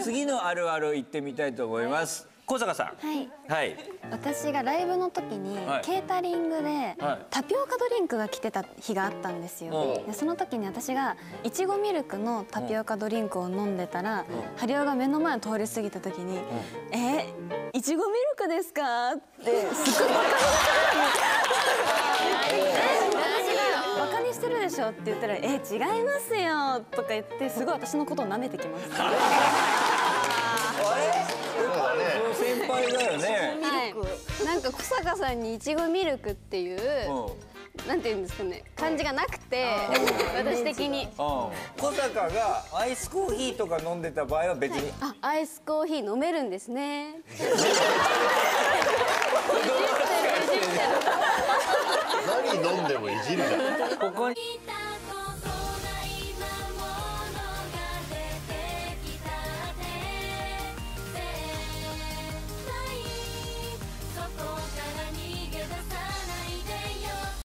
あ次のあるある行ってみたいと思います。小坂さん。はい。はい。私がライブの時にはい。ケータリングではい。タピオカドリンクが来てた日があったんですよ。うん。でその時に私がいちごミルクのタピオカドリンクを飲んでたらハリオが目の前を通り過ぎた時に「えいちごミルクですか?」ってすごいバカに私が「バカにしてるでしょ」って言ったら「え違いますよ」とか言ってすごい私のことを舐めてきました なんか小坂さんにいちごミルクっていう、うん。なんていうんですかね感じがなくて私的に。小坂がアイスコーヒーとか飲んでた場合は別に。あアイスコーヒー飲めるんですね。何飲んでもいじるじゃん。ここに「